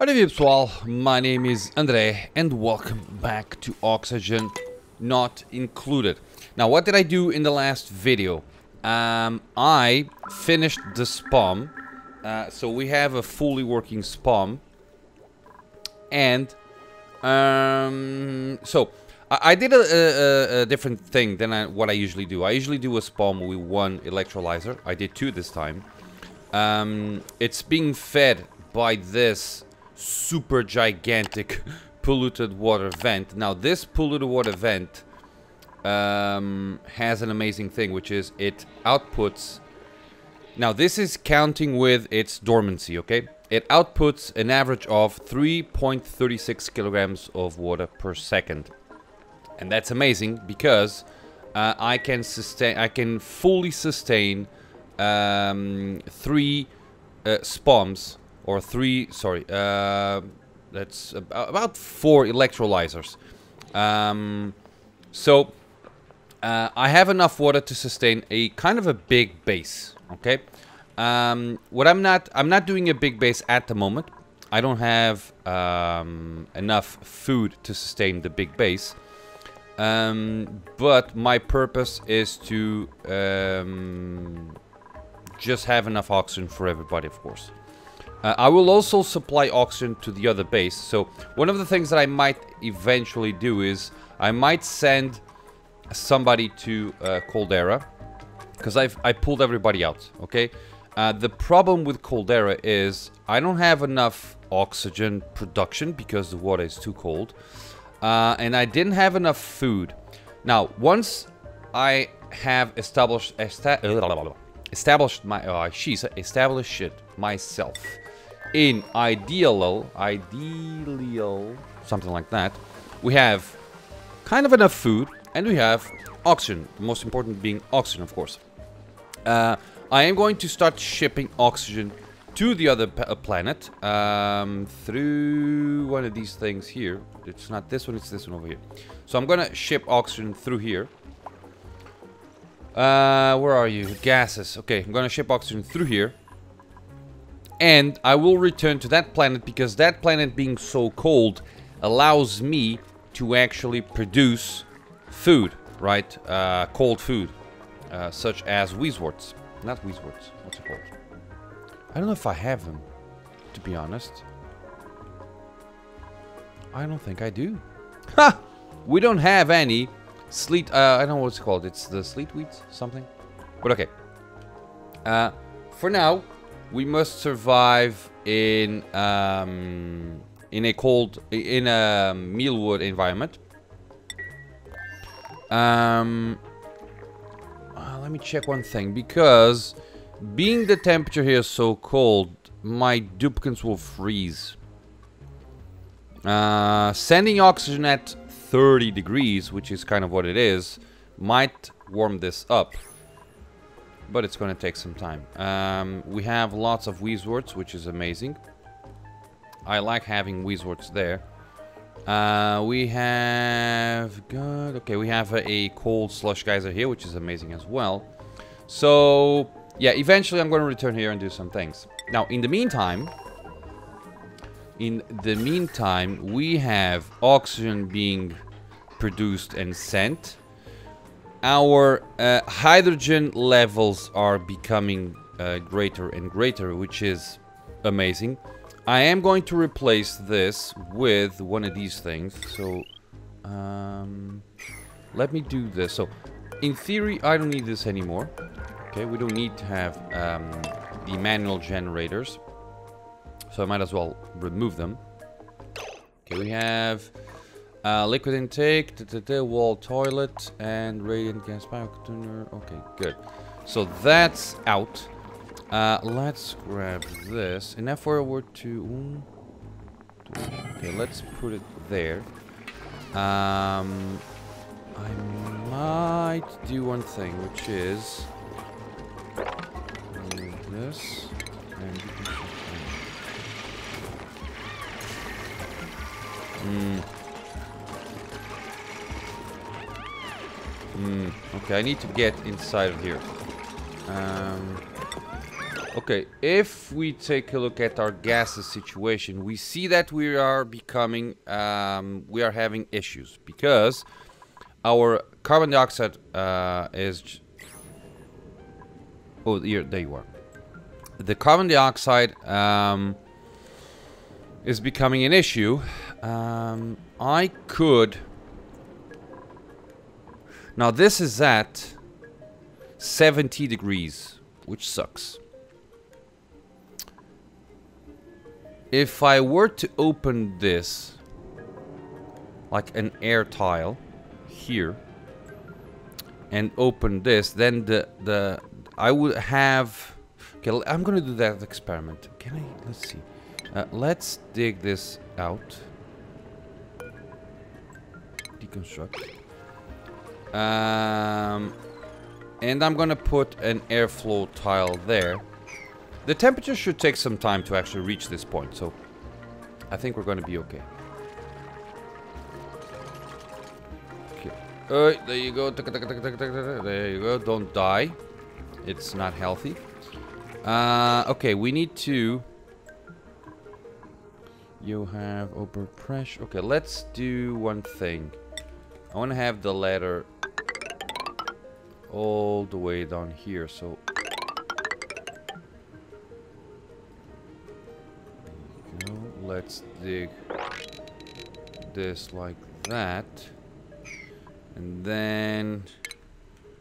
Viva pessoal, my name is André and welcome back to Oxygen Not Included. Now what did I do in the last video? Um, I finished the SPOM, uh, so we have a fully working SPOM and um, so I, I did a, a, a, different thing than I, what I usually do. I usually do a SPOM with one electrolyzer. I did two this time. Um, it's being fed by this super gigantic polluted water vent. Now this polluted water vent um, has an amazing thing, which is it outputs. Now this is counting with its dormancy, okay? It outputs an average of 3.36 kilograms of water per second. And that's amazing because uh, I can sustain, I can fully sustain um, three uh, SPOMs or three, sorry, uh, that's about four electrolyzers. Um, so uh, I have enough water to sustain a kind of a big base, okay? Um, what I'm not, I'm not doing a big base at the moment. I don't have um, enough food to sustain the big base. Um, but my purpose is to um, just have enough oxygen for everybody, of course. Uh, I will also supply oxygen to the other base. So one of the things that I might eventually do is I might send somebody to uh, Caldera because I've I pulled everybody out. Okay. Uh, the problem with Caldera is I don't have enough oxygen production because the water is too cold, uh, and I didn't have enough food. Now once I have established esta established my oh, she's established it myself in ideal, ideal, something like that, we have kind of enough food and we have oxygen. The most important being oxygen, of course. Uh, I am going to start shipping oxygen to the other uh, planet um, through one of these things here. It's not this one, it's this one over here. So I'm gonna ship oxygen through here. Uh, where are you? Gases. Okay, I'm gonna ship oxygen through here. And I will return to that planet because that planet being so cold allows me to actually produce food, right? Uh, cold food, uh, such as Wheezeworts. Not Wheezeworts, what's it called? I don't know if I have them, to be honest. I don't think I do. Ha! We don't have any sleet, uh, I don't know what it's called. It's the sleet weeds, something. But okay. Uh, for now, we must survive in um, in a cold in a mealwood environment. Um, uh, let me check one thing because being the temperature here is so cold, my duplicants will freeze. Uh, sending oxygen at 30 degrees, which is kind of what it is, might warm this up but it's going to take some time. Um, we have lots of Wheezeworts, which is amazing. I like having Wheezeworts there. Uh, we have good. Okay, we have a, a, cold slush geyser here, which is amazing as well. So yeah, eventually I'm going to return here and do some things. Now, in the meantime, in the meantime, we have oxygen being produced and sent our uh, hydrogen levels are becoming uh, greater and greater, which is amazing. I am going to replace this with one of these things. So, um, let me do this. So, in theory, I don't need this anymore. Okay, we don't need to have um, the manual generators. So I might as well remove them. Okay, we have uh, liquid intake, da, da, wall toilet, and radiant gas biocontainer. Okay, good. So that's out. Uh, let's grab this. And for a word to... Okay, let's put it there. Um, I might do one thing, which is... This. And you can... Hmm. Okay, I need to get inside of here. Um, Okay, if we take a look at our gases situation, we see that we are becoming, um, we are having issues because our carbon dioxide uh, is. Oh, here, there you are. The carbon dioxide um, is becoming an issue. Um, I could. Now, this is at 70 degrees, which sucks. If I were to open this, like an air tile, here, and open this, then the, the I would have... Okay, I'm gonna do that experiment. Can I... Let's see. Uh, let's dig this out. Deconstruct. Um, and I'm gonna put an airflow tile there. The temperature should take some time to actually reach this point, so I think we're gonna be okay. Okay. Uh, there you go. There you go. Don't die. It's not healthy. Uh, okay, we need to... You have overpressure. Okay, let's do one thing. I want to have the ladder all the way down here, so... Let's dig this like that. And then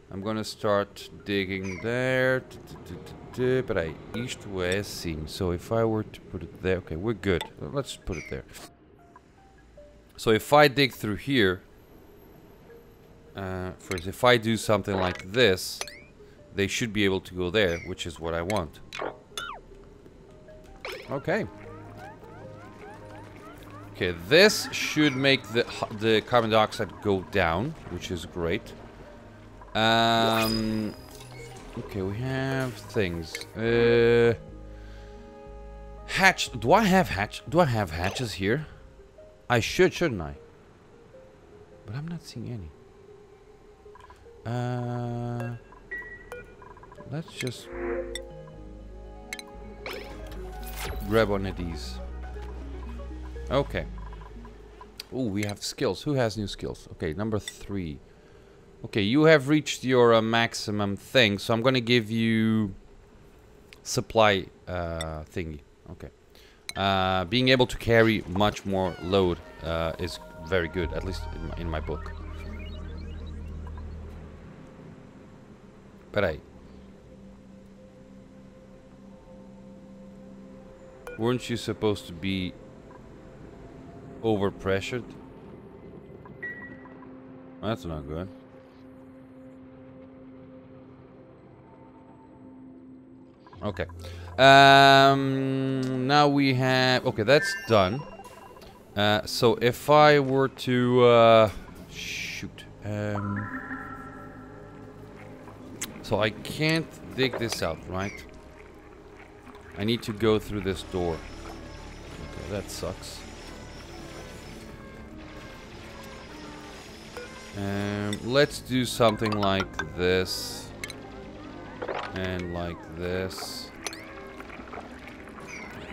I'm gonna start digging there. but I east west assim. So if I were to put it there, okay, we're good. Let's put it there. So if I dig through here, uh, first, if I do something like this, they should be able to go there, which is what I want. Okay. Okay, this should make the the carbon dioxide go down, which is great. Um, okay, we have things. Uh, hatch. Do I have hatch? Do I have hatches here? I should, shouldn't I? But I'm not seeing any. Uh, let's just grab one of these. Okay. Oh, we have skills. Who has new skills? Okay, number three. Okay, you have reached your uh, maximum thing, so I'm gonna give you supply uh, thingy. Okay. Uh, being able to carry much more load uh, is very good, at least in my, in my book. Peraí. Weren't you supposed to be overpressured? That's not good. Okay. Um, now we have... Okay, that's done. Uh, so if I were to... Uh, shoot. Um, so I can't dig this out, right? I need to go through this door. Okay, that sucks. Um, let's do something like this. And like this.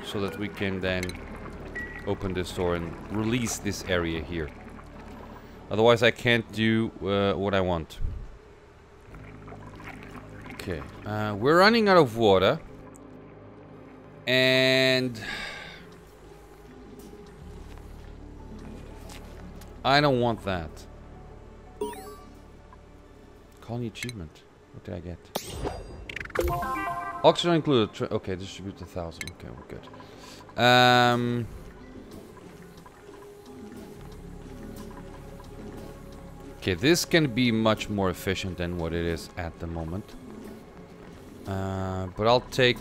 So that we can then open this door and release this area here. Otherwise I can't do uh, what I want. Okay, uh, we're running out of water. And... I don't want that. Colony achievement. What did I get? Oxygen included. okay, distribute a thousand. Okay, we're good. Um. Okay, this can be much more efficient than what it is at the moment. Uh, but I'll take...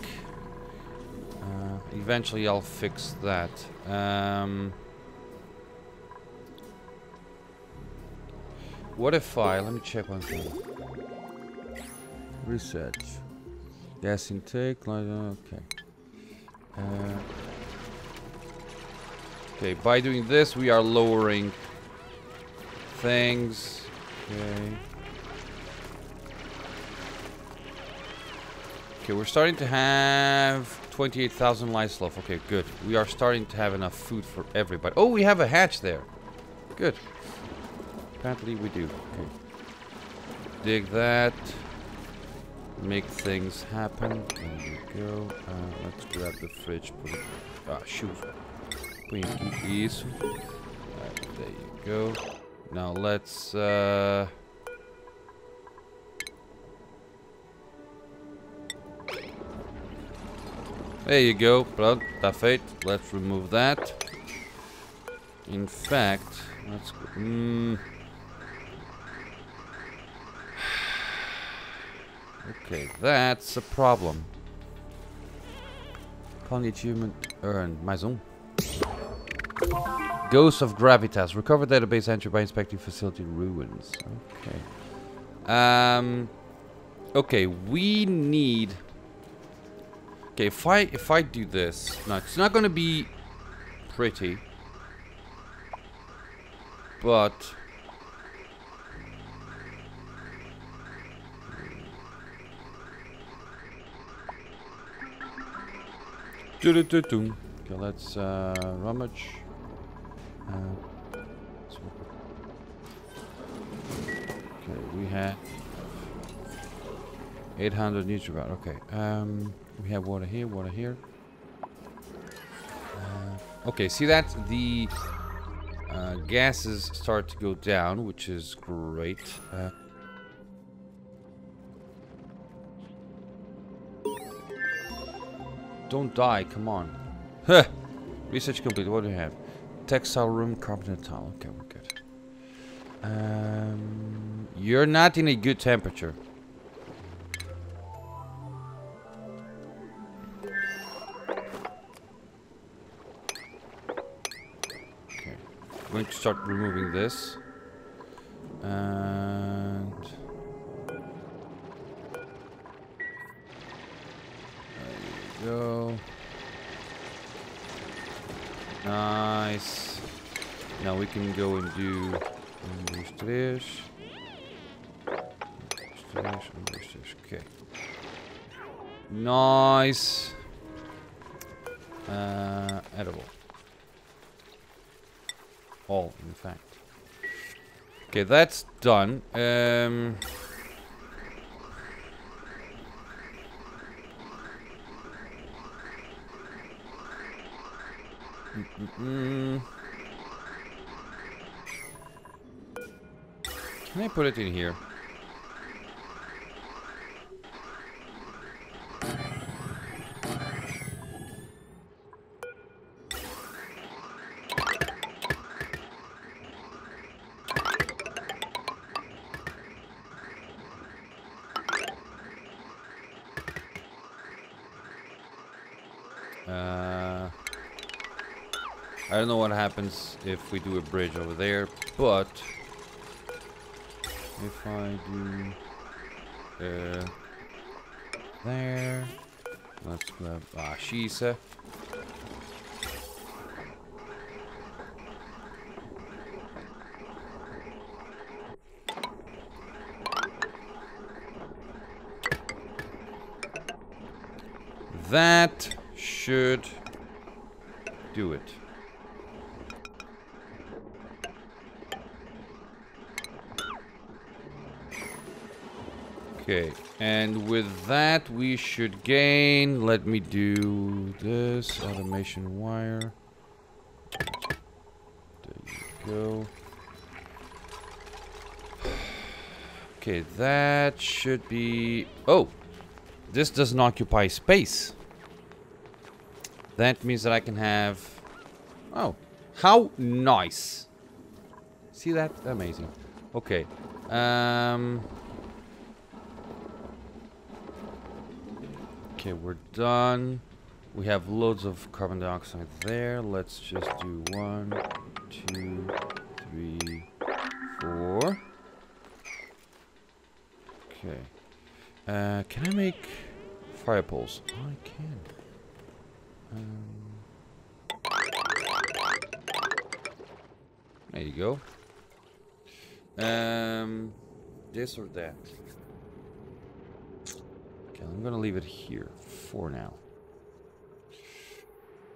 Uh, eventually I'll fix that. Um, what if I... Let me check one thing. Research. Gas intake, Like okay. Uh, okay, by doing this we are lowering things. Okay. Okay, we're starting to have 28,000 lives left. Okay, good. We are starting to have enough food for everybody. Oh, we have a hatch there. Good. Apparently we do. Okay. Dig that. Make things happen. There we go. Uh, let's grab the fridge. Put it... Ah, shoot. Põe aqui isso. Right, there you go. Now let's... Uh, There you go. Está feito. Let's remove that. In fact, let's. Mm. Okay, that's a problem. Upon achievement earned. Mais um. Ghost of Gravitas. Recover database entry by inspecting facility ruins. Okay. Um. Okay, we need Okay, if I if I do this, no, it's not gonna be pretty, but okay, let's uh, rummage. Uh, okay, we have 800 Nutribot. Okay. Um. We have water here, water here. Uh, okay, see that? The uh, gases start to go down, which is great. Uh, don't die, come on. Huh! Research complete, what do we have? Textile room, carpeted tile. Okay, we're good. Um, you're not in a good temperature. Going to start removing this. And... There you go. Nice. Now we can go and do dois, três. Okay. Nice. Uh, edible all, in fact. Okay, that's done. Um, mm, mm, mm. Can I put it in here? I don't know what happens if we do a bridge over there, but if I do uh, there, let's grab ah, Shisa. That should do it. Okay, and with that we should gain, let me do this, automation wire. There you go. Okay, that should be... Oh! This doesn't occupy space. That means that I can have... Oh, how nice. See that? Amazing. Okay. Um... Okay, we're done. We have loads of carbon dioxide there. Let's just do one, two, three, four. Okay. Uh, can I make fire poles? I can. Um, there you go. Um, this or that. Okay, I'm gonna leave it here for now.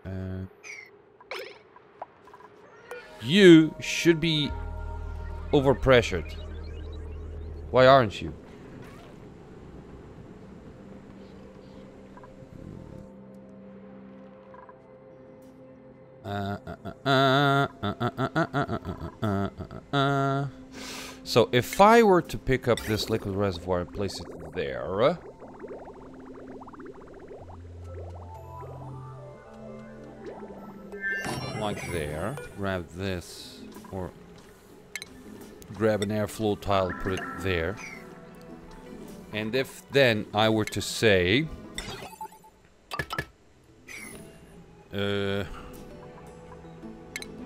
Uh, you should be overpressured. Why aren't you? So if I were to pick up this liquid reservoir and place it there... Grab this, or grab an airflow tile, put it there. And if then I were to say... Uh,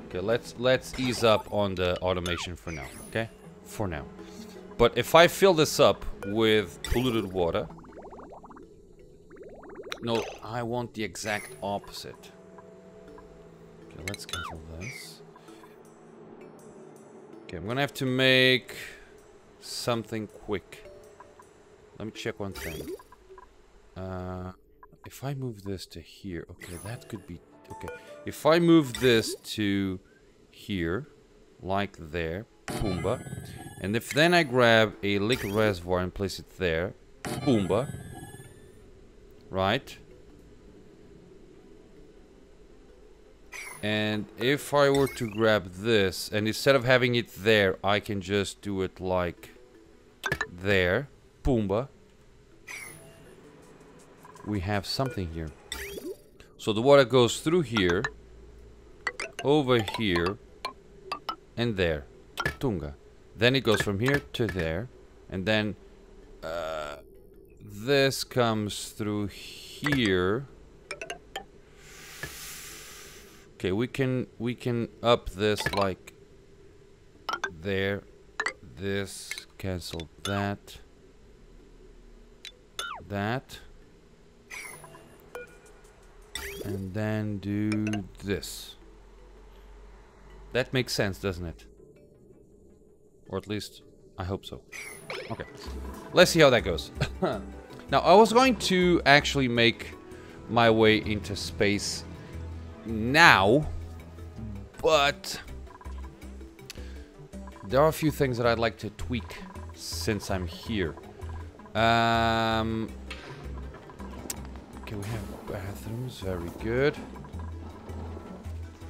okay, let's let's ease up on the automation for now, okay? For now. But if I fill this up with polluted water... No, I want the exact opposite. Let's cancel this. Okay, I'm gonna have to make something quick. Let me check one thing. Uh, if I move this to here, okay, that could be, okay. If I move this to here, like there, Pumbaa, and if then I grab a liquid reservoir and place it there, Pumbaa, right? And if I were to grab this, and instead of having it there, I can just do it like there. Pumbaa. We have something here. So the water goes through here, over here, and there. Tunga. Then it goes from here to there, and then uh, this comes through here Okay, we can we can up this like there. This cancel that. That. And then do this. That makes sense, doesn't it? Or at least, I hope so. Okay. Let's see how that goes. now, I was going to actually make my way into space now, but there are a few things that I'd like to tweak since I'm here. Um, okay, we have bathrooms, very good.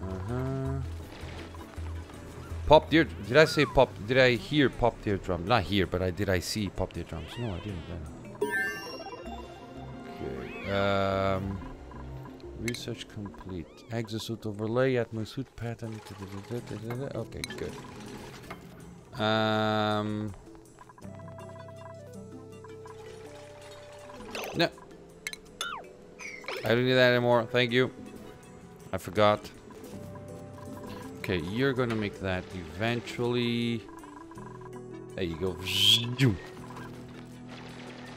Uh-huh. Pop deer, did I say pop, did I hear pop drum? Not here, but I did I see pop drums? No, I didn't. Okay, um... Research complete. Exosuit overlay, atmosuit pattern. Okay, good. Um. No. I don't need that anymore. Thank you. I forgot. Okay, you're gonna make that eventually. There you go.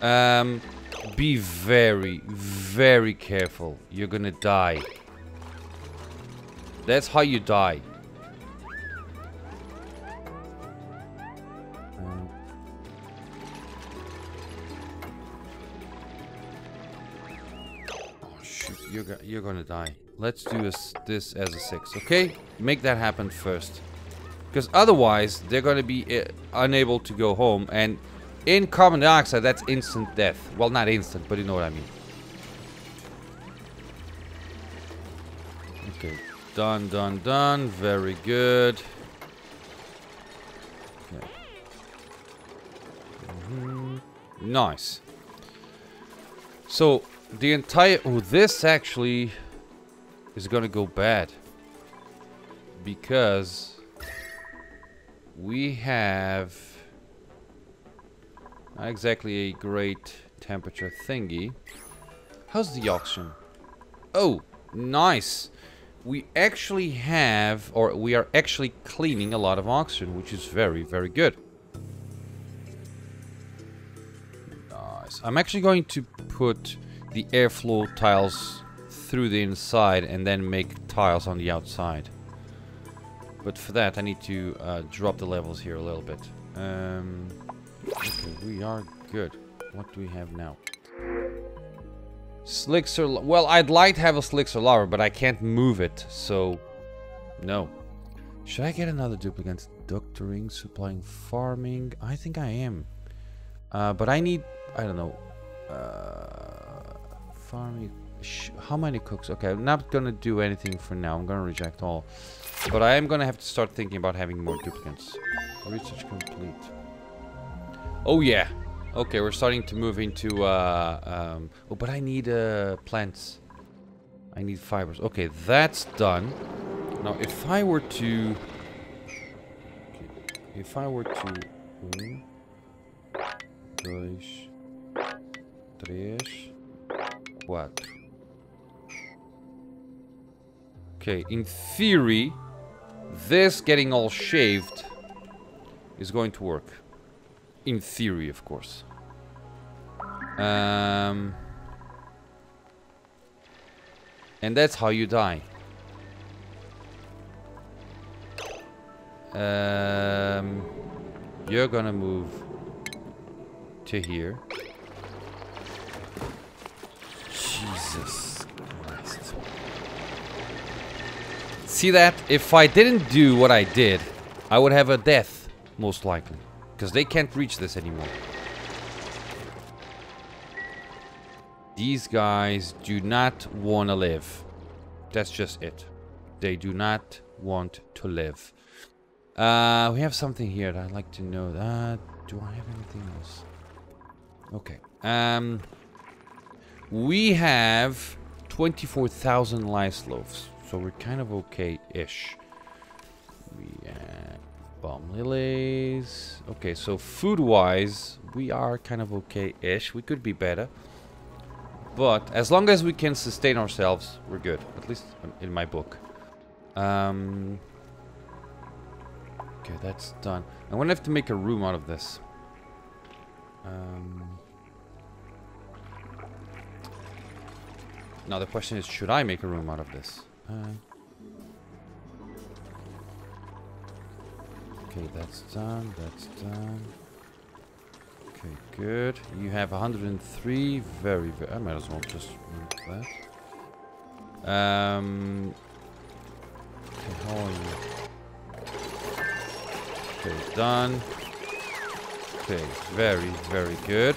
Um. Be very, very careful. You're gonna die. That's how you die. Oh you're, you're gonna die. Let's do this, this as a 6, okay? Make that happen first. Because otherwise, they're gonna be uh, unable to go home and in carbon dioxide, that's instant death. Well, not instant, but you know what I mean. Okay, done, done, done. Very good. Mm -hmm. Nice. So, the entire... Oh, this actually is gonna go bad. Because we have not exactly a great temperature thingy. How's the oxygen? Oh, nice. We actually have, or we are actually cleaning a lot of oxygen, which is very, very good. Nice. I'm actually going to put the airflow tiles through the inside and then make tiles on the outside. But for that, I need to uh, drop the levels here a little bit. Um, Okay, we are good. What do we have now? Slickster... Well, I'd like to have a Slickster Larva, but I can't move it, so... No. Should I get another duplicant? Doctoring, supplying, farming... I think I am. Uh, but I need... I don't know. Uh, farming... how many cooks? Okay, I'm not gonna do anything for now. I'm gonna reject all. But I am gonna have to start thinking about having more duplicants. Research complete. Oh yeah. Okay, we're starting to move into... Uh, um, oh, but I need uh, plants. I need fibers. Okay, that's done. Now, if I were to... If I were to... Um, dois, três, quatro. Okay, in theory, this getting all shaved is going to work. In theory, of course. Um, and that's how you die. Um, you're gonna move to here. Jesus Christ. See that? If I didn't do what I did, I would have a death, most likely. Because they can't reach this anymore. These guys do not want to live. That's just it. They do not want to live. Uh, we have something here that I'd like to know. Uh, do I have anything else? Okay. Um, we have 24,000 lice loaves, so we're kind of okay-ish. Balm lilies. Okay, so food-wise, we are kind of okay-ish. We could be better. But as long as we can sustain ourselves, we're good. At least in my book. Um, okay, that's done. I'm gonna have to make a room out of this. Um, now the question is, should I make a room out of this? Uh, okay, that's done. That's done. Okay, good. You have 103. Very, very. I might as well just move that. Um. Okay, how are you? Okay, done. Okay, very, very good.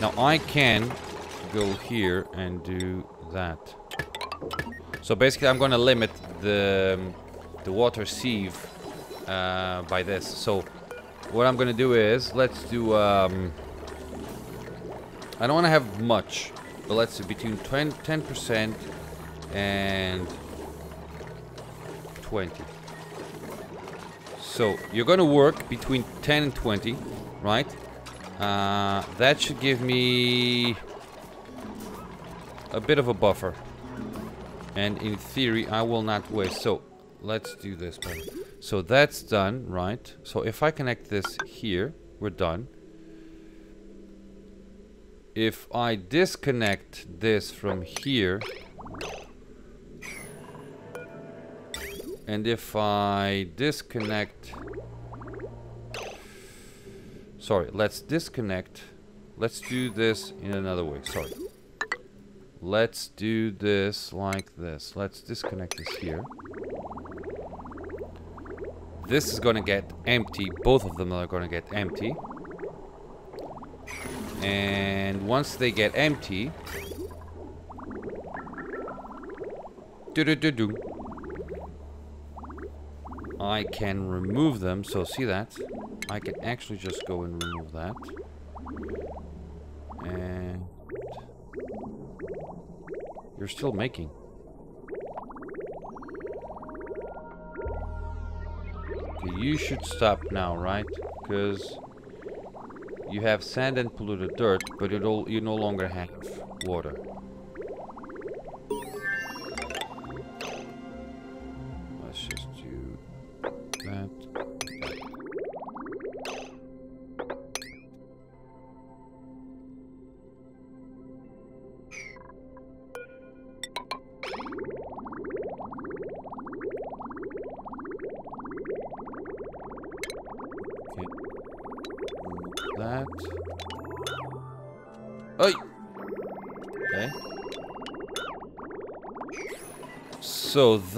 Now I can go here and do that. So basically I'm going to limit the, the water sieve uh, by this. So what I'm gonna do is, let's do, um, I don't want to have much, but let's do between 10% and 20. So, you're gonna work between 10 and 20, right? Uh, that should give me a bit of a buffer. And in theory, I will not waste. So, let's do this. So that's done, right? So if I connect this here, we're done. If I disconnect this from here, and if I disconnect, sorry, let's disconnect, let's do this in another way, sorry. Let's do this like this. Let's disconnect this here. This is gonna get empty. Both of them are gonna get empty. And once they get empty... Do -do -do -do, I can remove them. So see that? I can actually just go and remove that. And... You're still making. You should stop now, right? Because you have sand and polluted dirt, but it all, you no longer have water.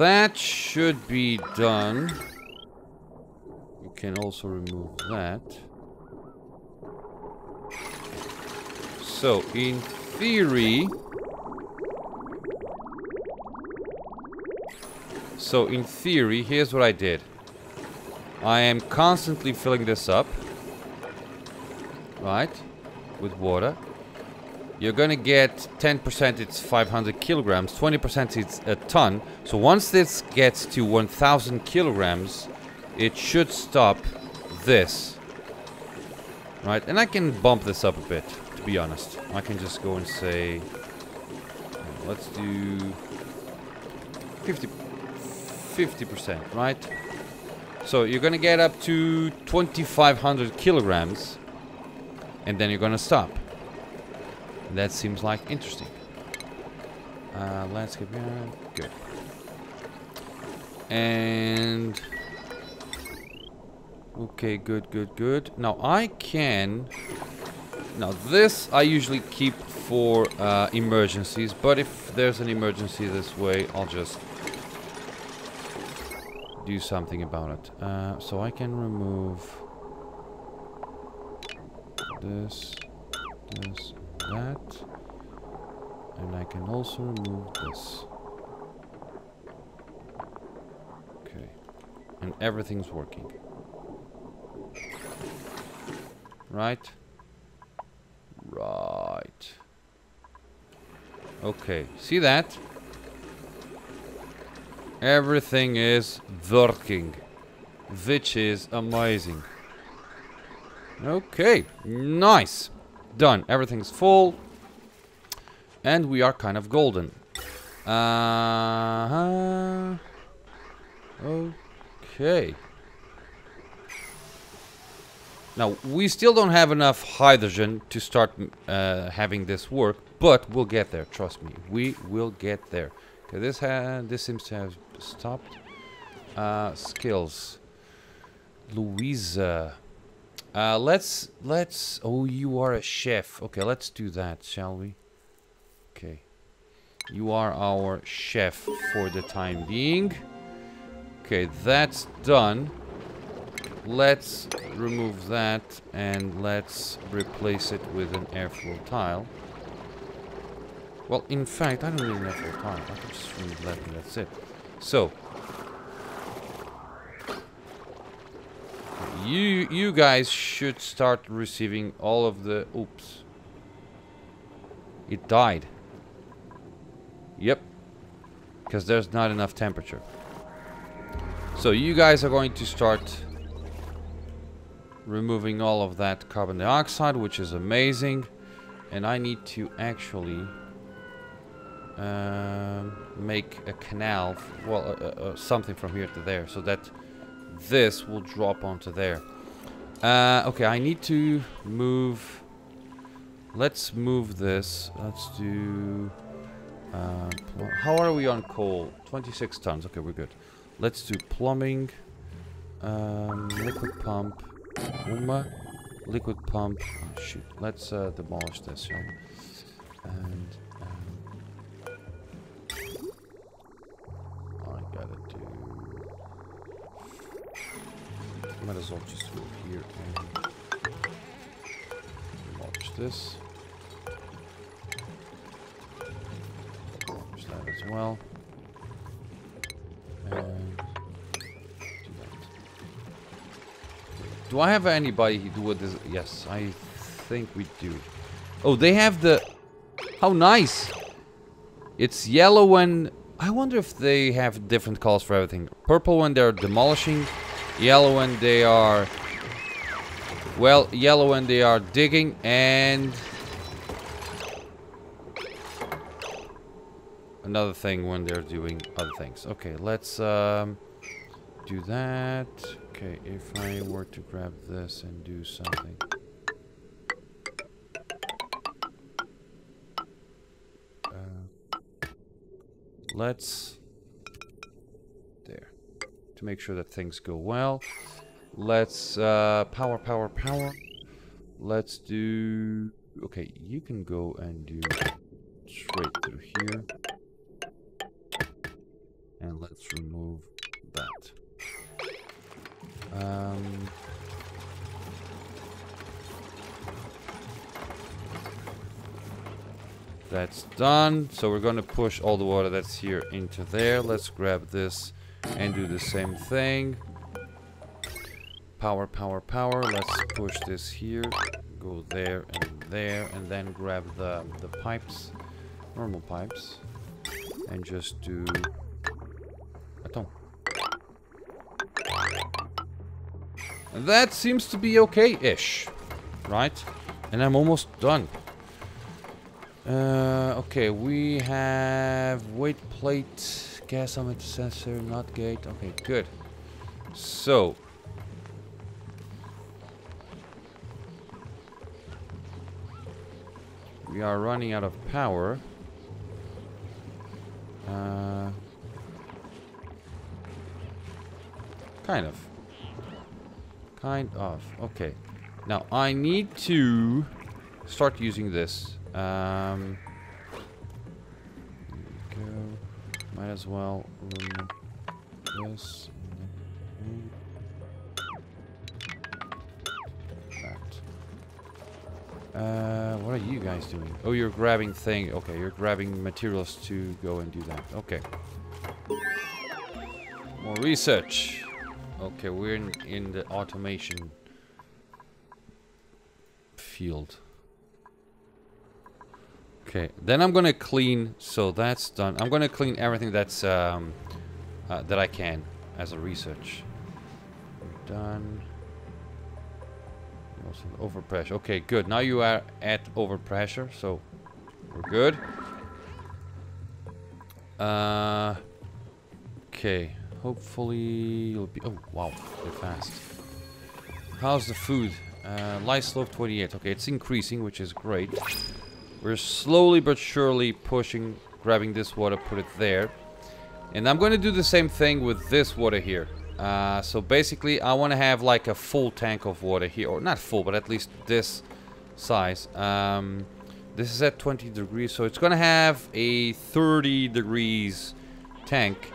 That should be done. You can also remove that. So, in theory... So, in theory, here's what I did. I am constantly filling this up. Right? With water. You're gonna get 10% it's 500 kilograms, 20% it's a ton. So once this gets to 1000 kilograms, it should stop this. Right? And I can bump this up a bit, to be honest. I can just go and say... Let's do... 50... 50%, right? So you're gonna get up to 2500 kilograms. And then you're gonna stop. That seems like interesting. Uh, landscape, good. And... Okay, good, good, good. Now I can... Now this I usually keep for uh, emergencies, but if there's an emergency this way, I'll just do something about it. Uh, so I can remove this, this, that. And I can also remove this. Okay. And everything's working. Right? Right. Okay, see that? Everything is working. Which is amazing. Okay, nice. Done. Everything's full. And we are kind of golden. Uh -huh. Okay. Now, we still don't have enough hydrogen to start uh, having this work, but we'll get there, trust me. We will get there. Okay, this, this seems to have stopped. Uh, skills. Louisa. Uh, let's, let's, oh, you are a chef. Okay, let's do that, shall we? Okay. You are our chef for the time being. Okay, that's done. Let's remove that and let's replace it with an airflow tile. Well, in fact, I don't need an airflow tile. I can just remove that and that's it. So, You you guys should start receiving all of the... Oops. It died. Yep. Because there's not enough temperature. So you guys are going to start removing all of that carbon dioxide, which is amazing. And I need to actually um, make a canal, well, uh, uh, something from here to there, so that this will drop onto there. Uh, okay, I need to move... Let's move this. Let's do... Uh, how are we on coal? 26 tons. Okay, we're good. Let's do plumbing. Um, liquid pump. Uma. Liquid pump. Oh, shoot. Let's uh, demolish this, we? And might as well just go here and launch this. Launch that as well. And do that. Do I have anybody who do this? Yes, I think we do. Oh, they have the... How nice! It's yellow when... I wonder if they have different colors for everything. Purple when they're demolishing Yellow when they are... Well, yellow when they are digging and... Another thing when they're doing other things. Okay, let's um, do that. Okay, if I were to grab this and do something... Uh, let's to make sure that things go well. Let's uh, power, power, power. Let's do... Okay, you can go and do straight through here. And let's remove that. Um, that's done. So we're going to push all the water that's here into there. Let's grab this and do the same thing. Power, power, power. Let's push this here. Go there and there. And then grab the, the pipes. Normal pipes. And just do... Attends. That seems to be okay-ish. Right? And I'm almost done. Uh, okay, we have weight plate, gas limit sensor, not gate. Okay, good. So. We are running out of power. Uh, kind of. Kind of. Okay. Now, I need to start using this. Um, Might as well remove this. Uh, what are you guys doing? Oh, you're grabbing thing. Okay, you're grabbing materials to go and do that. Okay. More research. Okay, we're in, in the automation field. Okay, then I'm gonna clean, so that's done. I'm gonna clean everything that's, um, uh, that I can as a research. Done. Also overpressure. Okay, good. Now you are at overpressure, so we're good. Uh, okay. Hopefully you'll be... Oh, wow. They're fast. How's the food? Uh, light slope 28. Okay, it's increasing, which is great. We're slowly but surely pushing, grabbing this water, put it there. And I'm going to do the same thing with this water here. Uh, so basically, I want to have like a full tank of water here. Or not full, but at least this size. Um, this is at 20 degrees, so it's going to have a 30 degrees tank.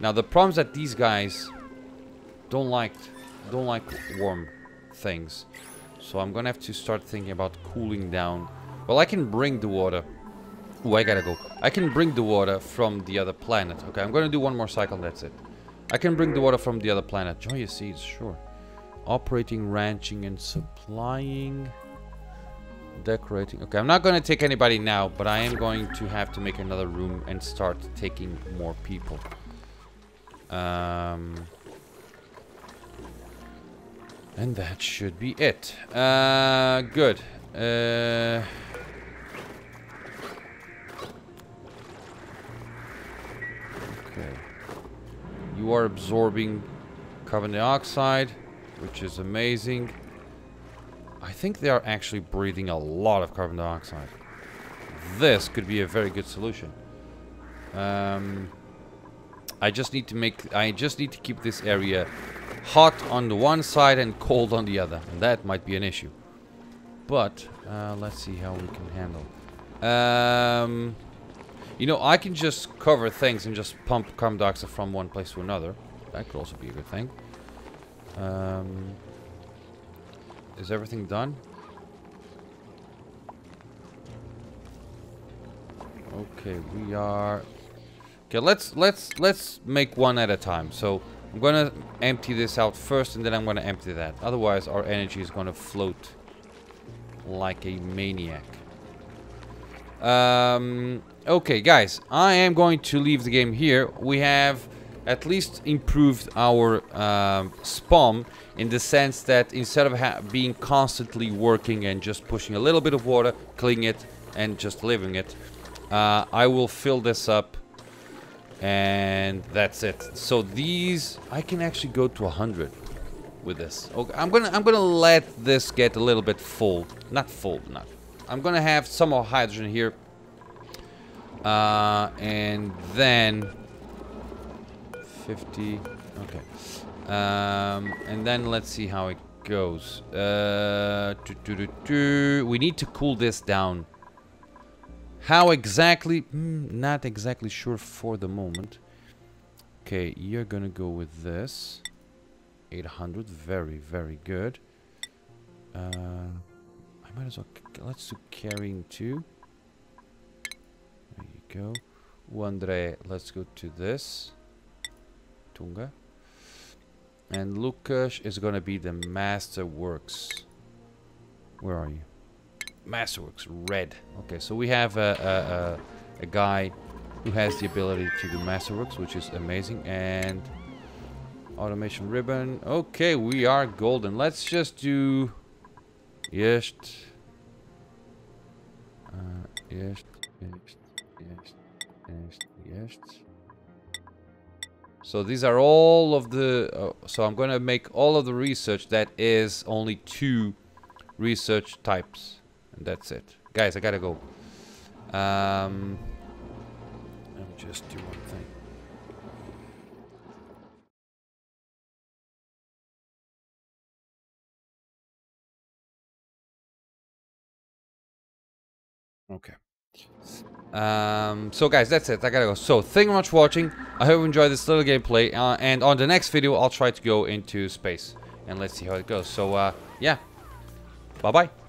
Now the problem is that these guys don't like don't like warm things. So I'm gonna have to start thinking about cooling down. Well, I can bring the water. Oh, I gotta go. I can bring the water from the other planet. Okay, I'm gonna do one more cycle, that's it. I can bring the water from the other planet. Joyous seeds, sure. Operating, ranching, and supplying. Decorating. Okay, I'm not gonna take anybody now, but I am going to have to make another room and start taking more people. Um, and that should be it. Uh, good. Uh, You are absorbing carbon dioxide, which is amazing. I think they are actually breathing a lot of carbon dioxide. This could be a very good solution. Um, I just need to make I just need to keep this area hot on the one side and cold on the other and that might be an issue but uh, let's see how we can handle um, you know I can just cover things and just pump carbon from one place to another that could also be a good thing um, is everything done okay we are Okay, let's let's let's make one at a time. So I'm gonna empty this out first, and then I'm gonna empty that. Otherwise, our energy is gonna float like a maniac. Um, okay, guys, I am going to leave the game here. We have at least improved our um, SPOM in the sense that instead of being constantly working and just pushing a little bit of water, cleaning it, and just leaving it, uh, I will fill this up and that's it. So these I can actually go to 100 with this. Okay I'm gonna I'm gonna let this get a little bit full. Not full not. I'm gonna have some more hydrogen here uh, and then 50 okay um, and then let's see how it goes uh, doo -doo -doo we need to cool this down how exactly? Mm, not exactly sure for the moment. Okay, you're gonna go with this. 800, very, very good. Uh, I might as well, let's do carrying two. Go. Andre, let's go to this. Tunga. And Lucas is gonna be the Masterworks. Where are you? Masterworks, red. Okay, so we have a, a, a, a guy who has the ability to do Masterworks, which is amazing. And automation ribbon. Okay, we are golden. Let's just do... Uh, yes, yes, yes, yes. So these are all of the... Uh, so I'm going to make all of the research that is only two research types. And that's it. Guys, I gotta go. Um, let me just do one thing. Okay. Um, so guys, that's it. I gotta go. So, thank you much for watching. I hope you enjoyed this little gameplay. Uh, and on the next video, I'll try to go into space. And let's see how it goes. So, uh, yeah. Bye-bye.